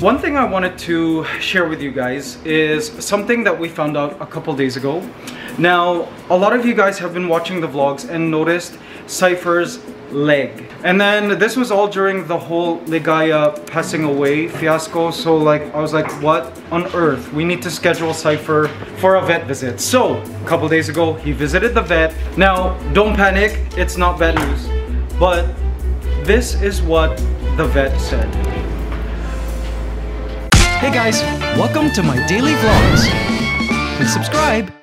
One thing I wanted to share with you guys is something that we found out a couple days ago. Now, a lot of you guys have been watching the vlogs and noticed Cypher's leg. And then this was all during the whole Ligaya passing away fiasco. So like, I was like, what on earth? We need to schedule Cypher for a vet visit. So a couple days ago, he visited the vet. Now, don't panic, it's not bad news. But this is what the vet said. Hey guys, welcome to my daily vlogs. Please subscribe.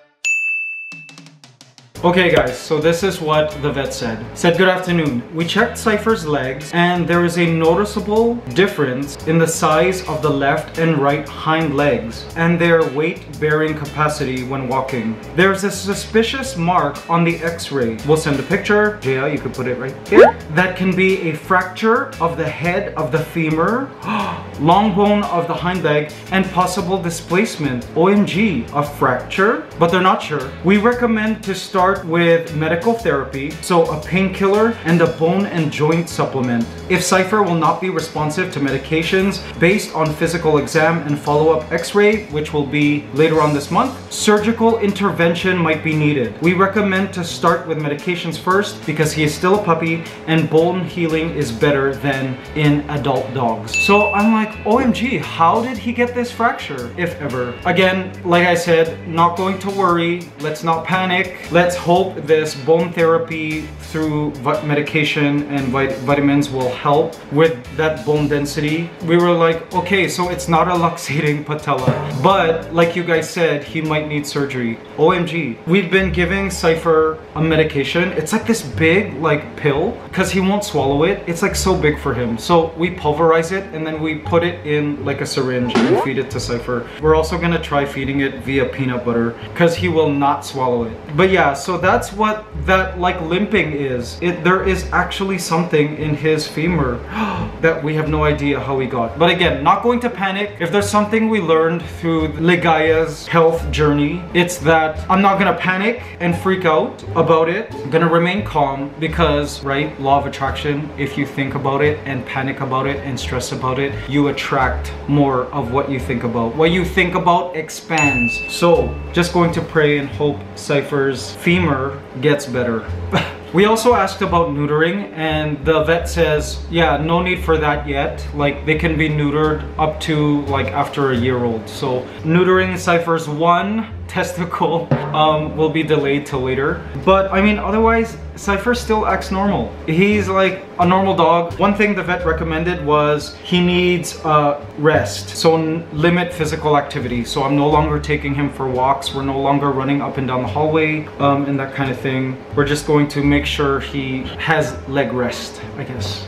Okay guys, so this is what the vet said. Said good afternoon. We checked Cypher's legs and there is a noticeable difference in the size of the left and right hind legs and their weight bearing capacity when walking. There's a suspicious mark on the x-ray. We'll send a picture. Jaya, you could put it right here. That can be a fracture of the head of the femur, long bone of the hind leg, and possible displacement. OMG, a fracture? But they're not sure. We recommend to start start with medical therapy, so a painkiller and a bone and joint supplement. If Cypher will not be responsive to medications based on physical exam and follow-up x-ray, which will be later on this month, surgical intervention might be needed. We recommend to start with medications first because he is still a puppy and bone healing is better than in adult dogs. So I'm like, OMG, how did he get this fracture, if ever? Again, like I said, not going to worry. Let's not panic. Let's hope this bone therapy through medication and vitamins will help with that bone density. We were like, okay, so it's not a luxating patella, but like you guys said, he might need surgery. OMG. We've been giving Cypher a medication. It's like this big like pill because he won't swallow it. It's like so big for him. So we pulverize it and then we put it in like a syringe and feed it to Cypher. We're also gonna try feeding it via peanut butter because he will not swallow it. But yeah, so that's what that like limping is. It There is actually something in his femur that we have no idea how he got. But again, not going to panic. If there's something we learned through Ligaya's health journey, it's that I'm not gonna panic and freak out about it. I'm gonna remain calm because, right, law of attraction, if you think about it and panic about it and stress about it, you attract more of what you think about. What you think about expands. So, just going to pray and hope Cypher's femur femur gets better. we also asked about neutering and the vet says, yeah, no need for that yet. Like they can be neutered up to like after a year old. So neutering Cypher's one testicle um, will be delayed till later. But I mean, otherwise, Cypher still acts normal. He's like a normal dog. One thing the vet recommended was he needs uh, rest. So limit physical activity. So I'm no longer taking him for walks. We're no longer running up and down the hallway um, and that kind of thing. We're just going to make sure he has leg rest, I guess.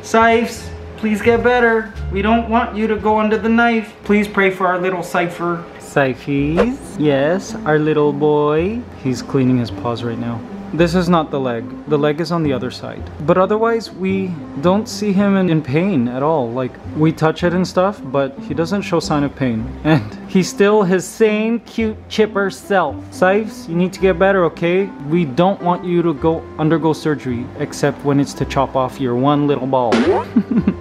Sipes, please get better. We don't want you to go under the knife. Please pray for our little Cypher. Cyphies, yes, our little boy. He's cleaning his paws right now. This is not the leg. The leg is on the other side. But otherwise, we don't see him in, in, pain at all. Like, we touch it and stuff, but he doesn't show sign of pain. And he's still his same cute, chipper self. Sipes, you need to get better, okay? We don't want you to go undergo surgery, except when it's to chop off your one little ball.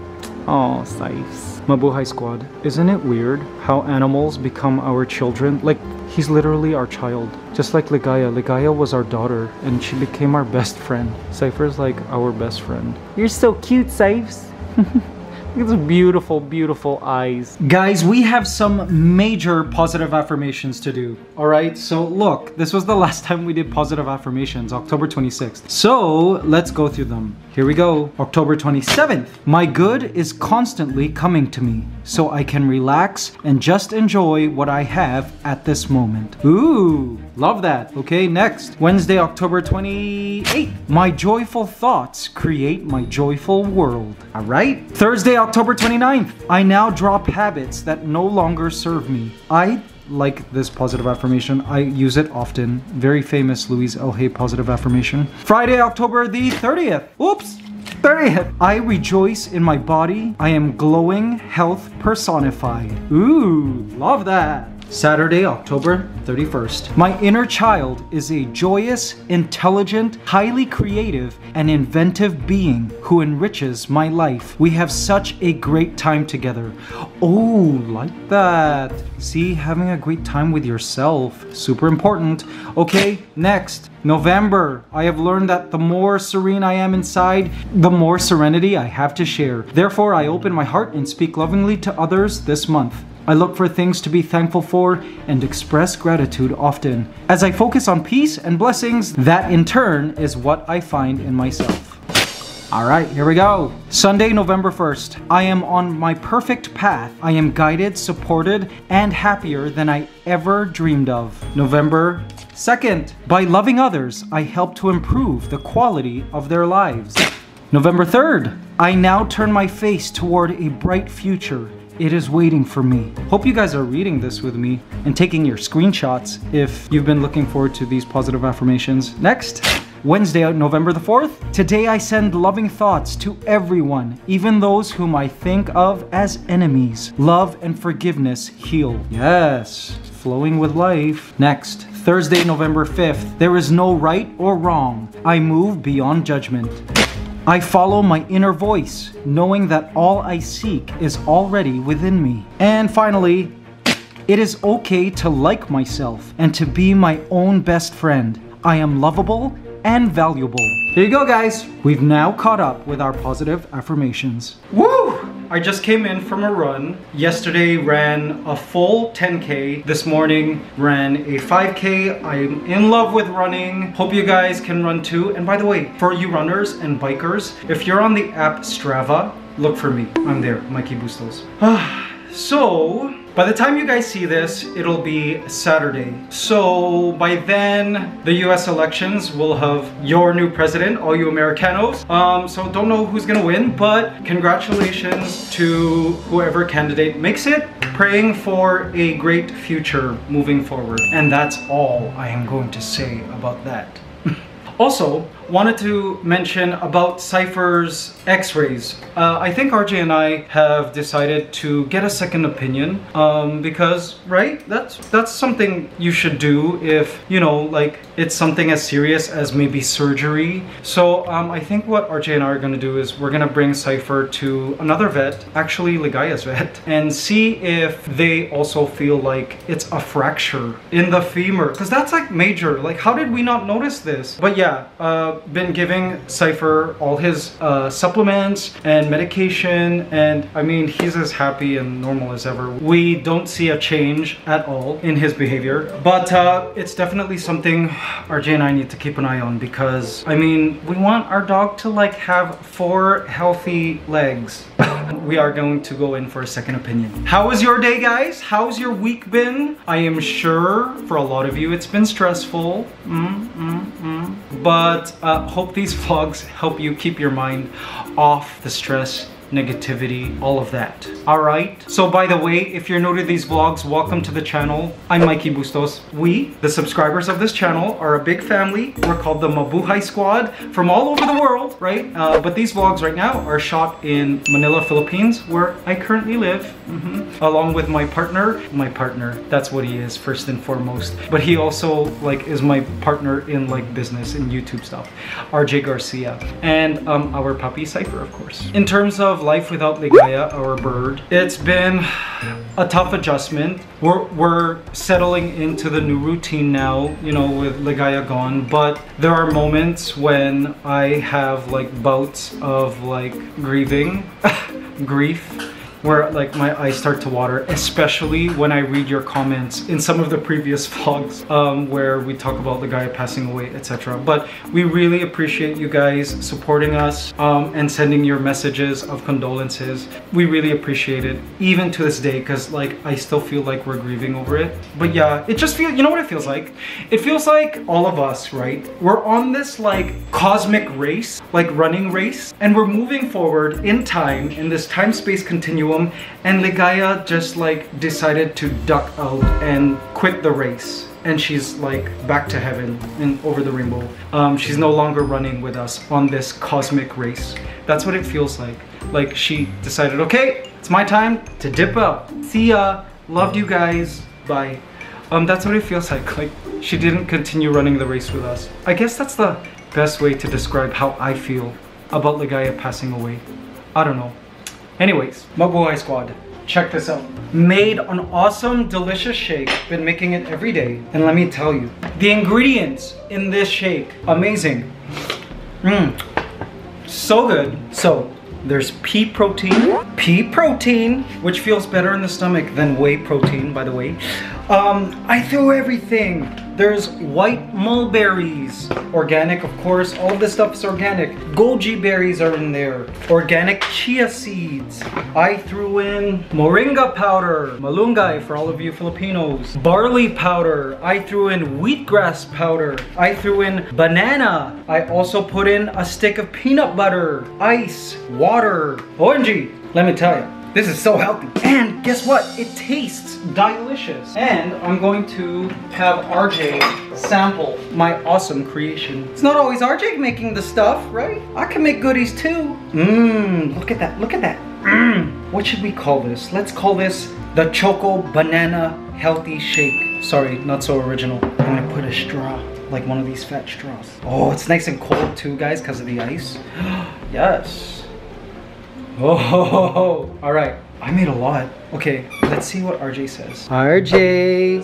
oh, Sipes. Mabuhay Squad, isn't it weird how animals become our children? Like, he's literally our child. Just like Ligaya. Ligaya was our daughter, and she became our best friend. Cypher's like our best friend. You're so cute, Cyphes. Those beautiful, beautiful eyes. Guys, we have some major positive affirmations to do. All right, so look, this was the last time we did positive affirmations, October 26th. So let's go through them. Here we go. October 27th. My good is constantly coming to me, so I can relax and just enjoy what I have at this moment. Ooh, love that. Okay, next. Wednesday, October 28th. My joyful thoughts create my joyful world. All right. Thursday, October 29th. I now drop habits that no longer serve me. I like this positive affirmation. I use it often. Very famous Louise L. Hay positive affirmation. Friday, October the 30th. Oops. 30th. I rejoice in my body. I am glowing health personified. Ooh, love that. Saturday, October 31st. My inner child is a joyous, intelligent, highly creative, and inventive being who enriches my life. We have such a great time together. Oh, like that. See, having a great time with yourself, super important. Okay, next. November. I have learned that the more serene I am inside, the more serenity I have to share. Therefore, I open my heart and speak lovingly to others this month. I look for things to be thankful for and express gratitude often. As I focus on peace and blessings, that in turn is what I find in myself. All right, here we go. Sunday, November 1st. I am on my perfect path. I am guided, supported, and happier than I ever dreamed of. November 2nd. By loving others, I help to improve the quality of their lives. November 3rd. I now turn my face toward a bright future. It is waiting for me. Hope you guys are reading this with me and taking your screenshots if you've been looking forward to these positive affirmations. Next. Wednesday, November the 4th. Today I send loving thoughts to everyone, even those whom I think of as enemies. Love and forgiveness heal. Yes, flowing with life. Next, Thursday, November 5th. There is no right or wrong. I move beyond judgment. I follow my inner voice, knowing that all I seek is already within me. And finally, it is okay to like myself and to be my own best friend. I am lovable and valuable. There you go, guys. We've now caught up with our positive affirmations. Woo! I just came in from a run. Yesterday ran a full 10K. This morning ran a 5K. I'm in love with running. Hope you guys can run too. And by the way, for you runners and bikers, if you're on the app Strava, look for me. I'm there, Mikey Bustos. so, by the time you guys see this, it'll be Saturday. So by then, the US elections will have your new president, all you Americanos. Um, so don't know who's gonna win, but congratulations to whoever candidate makes it. Praying for a great future moving forward. And that's all I am going to say about that. also, wanted to mention about Cypher's x-rays. Uh, I think RJ and I have decided to get a second opinion um, because, right, that's, that's something you should do if, you know, like it's something as serious as maybe surgery. So um, I think what RJ and I are gonna do is we're gonna bring Cypher to another vet, actually Ligaya's vet, and see if they also feel like it's a fracture in the femur. Because that's like major, like how did we not notice this? But yeah, uh, been giving Cypher all his uh, supplements and medication and I mean he's as happy and normal as ever. We don't see a change at all in his behavior but uh, it's definitely something RJ and I need to keep an eye on because I mean we want our dog to like have four healthy legs. we are going to go in for a second opinion. How was your day guys? How's your week been? I am sure for a lot of you it's been stressful. Mm, mm, mm. But uh, hope these vlogs help you keep your mind off the stress negativity, all of that. All right. So by the way, if you're new to these vlogs, welcome to the channel. I'm Mikey Bustos. We, the subscribers of this channel, are a big family. We're called the Mabuhay Squad from all over the world, right? Uh, but these vlogs right now are shot in Manila, Philippines, where I currently live, mm -hmm, along with my partner. My partner, that's what he is first and foremost. But he also like is my partner in like business and YouTube stuff, RJ Garcia, and um, our puppy Cypher, of course. In terms of of life without Ligaya, our bird. It's been a tough adjustment. We're, we're settling into the new routine now, you know, with Ligaya gone, but there are moments when I have like bouts of like grieving, grief, where like my eyes start to water, especially when I read your comments in some of the previous vlogs um, where we talk about Ligaya passing away, etc. But we really appreciate you guys supporting us um, and sending your messages of condolences. We really appreciate it, even to this day, because like I still feel like we're grieving over it. But yeah, it just feels, you know what it feels like? It feels like all of us, right? We're on this like cosmic race, like running race, and we're moving forward in time in this time-space continuum continuum and Ligaya just like decided to duck out and quit the race and she's like back to heaven and over the rainbow. Um, she's no longer running with us on this cosmic race. That's what it feels like. Like she decided, okay, it's my time to dip out. See ya, loved you guys, Bye. Um, that's what it feels like. Like she didn't continue running the race with us. I guess that's the best way to describe how I feel about Ligaya passing away. I don't know. Anyways, Mabuhay Squad, check this out. Made an awesome, delicious shake. Been making it every day. And let me tell you, the ingredients in this shake, amazing. Mmm, so good. So, there's pea protein, pea protein, which feels better in the stomach than whey protein, by the way. Um, I threw everything. There's white mulberries, organic, of course. All of this stuff is organic. Goji berries are in there. Organic chia seeds. I threw in moringa powder, malunggay for all of you Filipinos. Barley powder. I threw in wheatgrass powder. I threw in banana. I also put in a stick of peanut butter, ice, water. OMG, let me tell you. This is so healthy. And guess what? It tastes delicious. And I'm going to have RJ sample my awesome creation. It's not always RJ making the stuff, right? I can make goodies too. Mmm, look at that, look at that. Mmm, what should we call this? Let's call this the Choco Banana Healthy Shake. Sorry, not so original. I'm gonna put a straw like one of these fat straws. Oh, it's nice and cold too, guys, because of the ice. yes. Oh, all right. I made a lot. Okay, let's see what RJ says. RJ,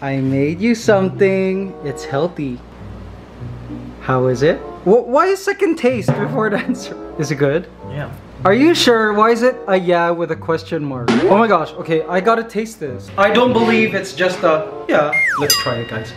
I made you something. It's healthy. How is it? Why is second taste before the answer? Is it good? Yeah. Are you sure? Why is it a yeah with a question mark? Oh my gosh, okay, I gotta taste this. I don't believe it's just a yeah. Let's try it, guys.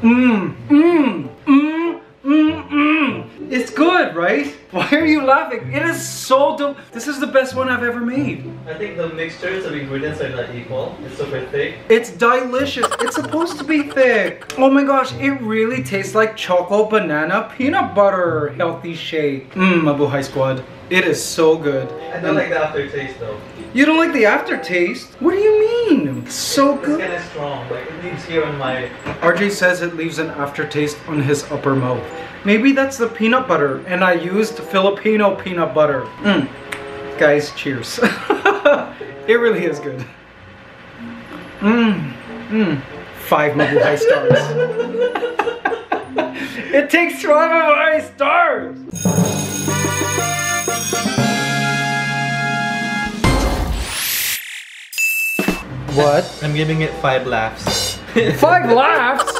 Mmm, mmm, mmm, mmm, mmm. It's good, right? Why are you laughing? It is so dope. This is the best one I've ever made. I think the mixtures of ingredients are not equal. It's super thick. It's delicious. It's supposed to be thick. Oh my gosh, it really tastes like choco banana peanut butter healthy shake. Mmm, Mabuhay Squad. It is so good. I don't And- like the aftertaste though. You don't like the aftertaste? What do you mean? It's so It's good. It's kind of strong. Like it leaves here on my. RJ says it leaves an aftertaste on his upper mouth. Maybe that's the peanut butter, and I used Filipino peanut butter. Mm. Guys, cheers. it really is good. Mmm. Mmm. Five Mabuhay stars. it takes five Mabuhay stars! What? I'm giving it five laughs. Five laughs?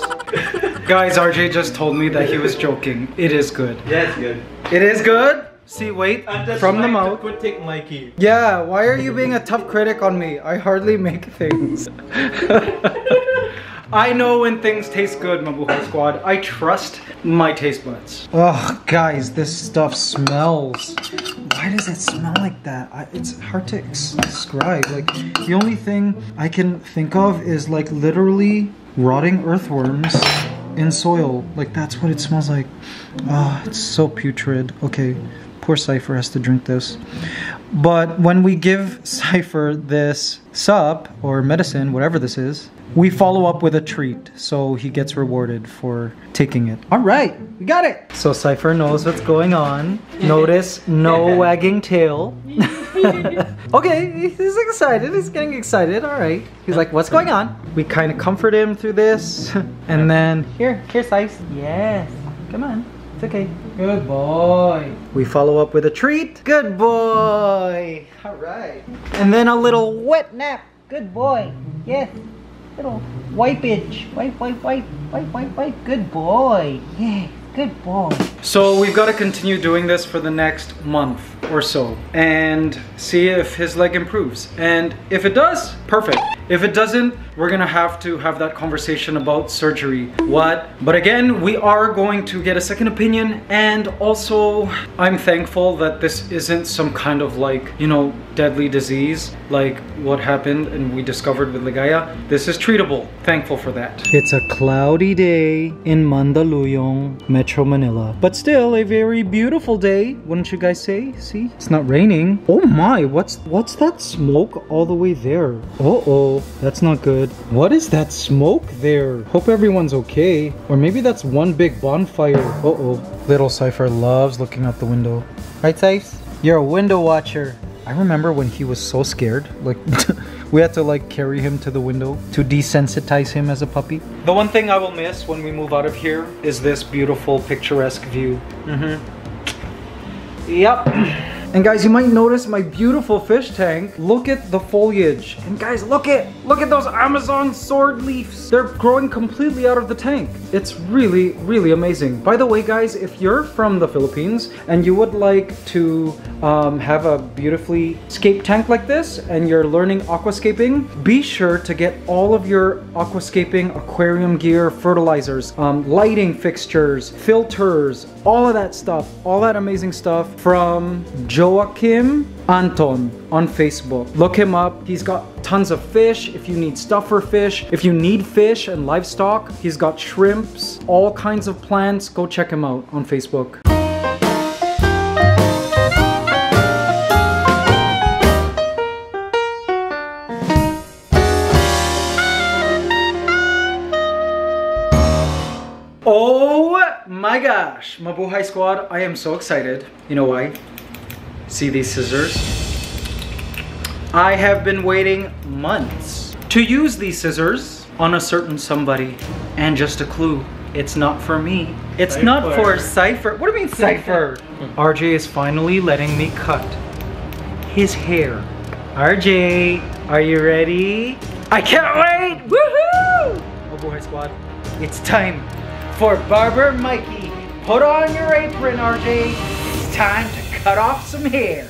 Guys, RJ just told me that he was joking. It is good. yeah, it's good. It is good? See, wait, from the trying to mouth. critique Mikey. Yeah, why are you being a tough critic on me? I hardly make things. I know when things taste good, Mabuhay Squad. I trust my taste buds. Oh, guys, this stuff smells. Why does it smell like that? I, it's hard to describe. Like, the only thing I can think of is like literally rotting earthworms in soil. Like, that's what it smells like. Oh, it's so putrid. Okay, poor Cypher has to drink this. But when we give Cypher this sup or medicine, whatever this is, we follow up with a treat. So he gets rewarded for taking it. All right, we got it. So Cypher knows what's going on. Notice no wagging tail. okay, he's excited. He's getting excited. All right. He's like, what's going on? We kind of comfort him through this. And then, here, here's Cypher. Yes. Come on. It's okay. Good boy. We follow up with a treat. Good boy. All right. And then a little wet nap. Good boy. Yes. Little wipeage. Wipe, wipe, wipe. Wipe, wipe, wipe. Good boy. Yes. Good boy. So we've got to continue doing this for the next month or so and see if his leg improves. And if it does, perfect. If it doesn't, we're gonna have to have that conversation about surgery. What? But again, we are going to get a second opinion and also I'm thankful that this isn't some kind of like, you know, deadly disease like what happened and we discovered with Ligaya. This is treatable. Thankful for that. It's a cloudy day in Mandaluyong, Metro Manila. But still a very beautiful day, wouldn't you guys say? See? It's not raining. Oh my, what's what's that smoke all the way there? Uh-oh, that's not good. What is that smoke there? Hope everyone's okay. Or maybe that's one big bonfire. Uh-oh. Little Cypher loves looking out the window. Right, Cypher? You're a window watcher. I remember when he was so scared, like We had to like carry him to the window to desensitize him as a puppy. The one thing I will miss when we move out of here is this beautiful picturesque view. Mm-hmm. Yep. And guys, you might notice my beautiful fish tank. Look at the foliage. And guys, look at, look at those Amazon sword leaves. They're growing completely out of the tank. It's really, really amazing. By the way, guys, if you're from the Philippines and you would like to um, have a beautifully scape tank like this and you're learning aquascaping, be sure to get all of your aquascaping aquarium gear, fertilizers, um, lighting fixtures, filters, all of that stuff, all that amazing stuff from Joachim Anton on Facebook. Look him up. He's got tons of fish if you need stuff for fish. If you need fish and livestock, he's got shrimps, all kinds of plants. Go check him out on Facebook. Gosh, Mabuhay Squad, I am so excited. You know why? See these scissors? I have been waiting months to use these scissors on a certain somebody. And just a clue, it's not for me. It's not for Cypher. What do you mean Cypher? RJ is finally letting me cut his hair. RJ, are you ready? I can't wait! Woohoo! Mabuhay Squad, it's time for Barber Mikey. Put on your apron, RJ. It's time to cut off some hair.